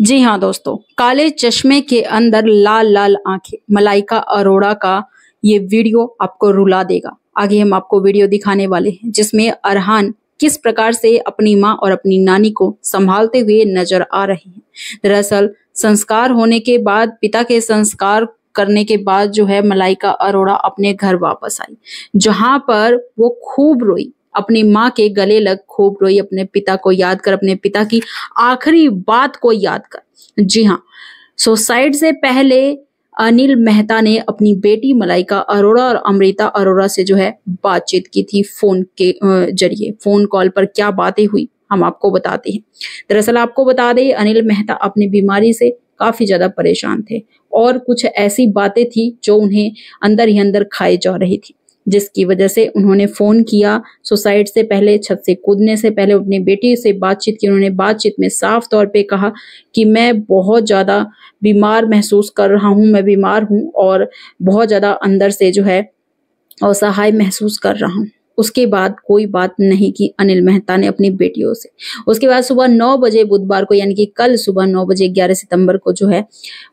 जी हाँ दोस्तों, काले चश्मे के अंदर लाल लाल आँखें, मलाइका अरोड़ा का ये वीडियो आपको रुला देगा। आगे हम आपको वीडियो दिखाने वाले हैं, जिसमें अरहान किस प्रकार से अपनी माँ और अपनी नानी को संभालते हुए नज़र आ रहे हैं। दरअसल, संस्कार होने के बाद, पिता के संस्कार करने के बाद जो है, मलाइका अरोड़ा अपने घर वापस आई, जहाँ पर वो खूब रोई। अपनी माँ के गले लग खूब रोई अपने पिता को याद कर, अपने पिता की आखिरी बात को याद कर। जी हाँ सुसाइड से पहले अनिल मेहता ने अपनी बेटी मलाइका अरोड़ा और अमृता अरोड़ा से जो है बातचीत की थी फ़ोन के ज़रिए। फ़ोन कॉल पर क्या बातें हुई, हम आपको बताते हैं। दरअसल आपको बता दें, अनिल मेहता अपनी बीमारी से काफ़ी ज़्यादा परेशान थे और कुछ ऐसी बातें थी जो उन्हें अंदर ही अंदर खाई जा रही थी। जिसकी वजह से उन्होंने फ़ोन किया। सुसाइड से पहले, छत से कूदने से पहले, अपनी बेटी से बातचीत की। उन्होंने बातचीत में साफ़ तौर पे कहा कि मैं बहुत ज़्यादा बीमार महसूस कर रहा हूँ, मैं बीमार हूँ और बहुत ज़्यादा अंदर से जो है असहाय महसूस कर रहा हूँ। उसके बाद कोई बात नहीं की अनिल मेहता ने अपनी बेटियों से। उसके बाद सुबह नौ बजे बुधवार को, यानी कि कल सुबह नौ बजे ग्यारह सितंबर को जो है,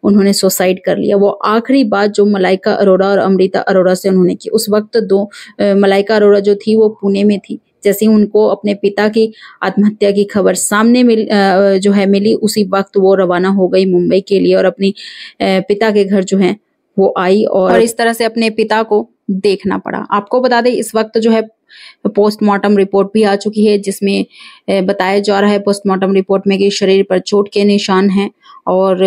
उन्होंने सुसाइड कर लिया। वो आखिरी बात जो मलाइका अरोड़ा और अमृता अरोड़ा से उन्होंने की। उस वक्त दो मलाइका अरोड़ा जो थी वो पुणे में थी। जैसे उनको अपने पिता की आत्महत्या की खबर सामने मिल जो है मिली, उसी वक्त वो रवाना हो गई मुंबई के लिए और अपनी पिता के घर जो है वो आई और, और इस तरह से अपने पिता को देखना पड़ा। आपको बता दें इस वक्त जो है पोस्टमार्टम रिपोर्ट भी आ चुकी है जिसमें बताया जा रहा है पोस्टमार्टम रिपोर्ट में कि शरीर पर चोट के निशान हैं और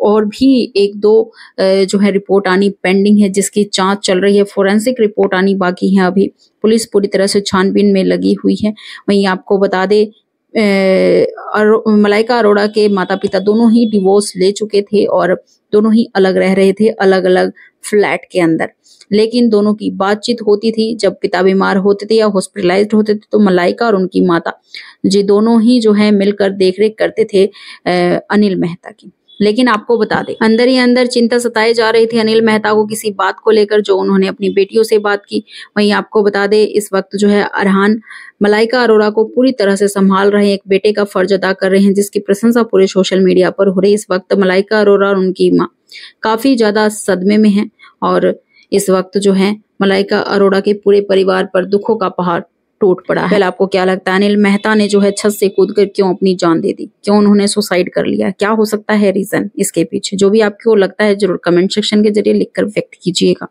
और भी एक दो जो है रिपोर्ट आनी पेंडिंग है जिसकी जाँच चल रही है। फोरेंसिक रिपोर्ट आनी बाकी है अभी। पुलिस पूरी तरह से छानबीन में लगी हुई है। वहीं आपको बता दे मलाइका अरोड़ा के माता पिता दोनों ही डिवोर्स ले चुके थे और दोनों ही अलग रह रहे थे अलग अलग फ्लैट के अंदर। लेकिन दोनों की बातचीत होती थी, जब पिता बीमार होते थे या हॉस्पिटलाइज होते थे तो मलाइका और उनकी माता, जी दोनों ही जो है मिलकर देखरेख करते थे अनिल मेहता की। लेकिन आपको बता दें, अंदर ही अंदर चिंता सताई जा रही थी अनिल मेहता को किसी बात को लेकर जो उन्होंने अपनी बेटियों से बात की। वहीं आपको बता दें, इस वक्त जो है अरहान मलाइका अरोड़ा को पूरी तरह से संभाल रहे एक बेटे का फ़र्ज़ अदा कर रहे हैं, जिसकी प्रशंसा पूरे सोशल मीडिया पर हो रही इस वक्त मलाइका अरोरा और उनकी माँ काफ़ी ज़्यादा सदमे में है और इस वक्त जो है मलाइका अरोड़ा के पूरे परिवार पर दुखों का पहाड़ टूट पड़ा है। आपको क्या लगता है, अनिल मेहता ने जो है छत से कूद कर क्यों अपनी जान दे दी? क्यों उन्होंने सुसाइड कर लिया? क्या हो सकता है रीजन इसके पीछे? जो भी आपको लगता है, ज़रूर कमेंट सेक्शन के ज़रिए लिखकर व्यक्त कीजिएगा।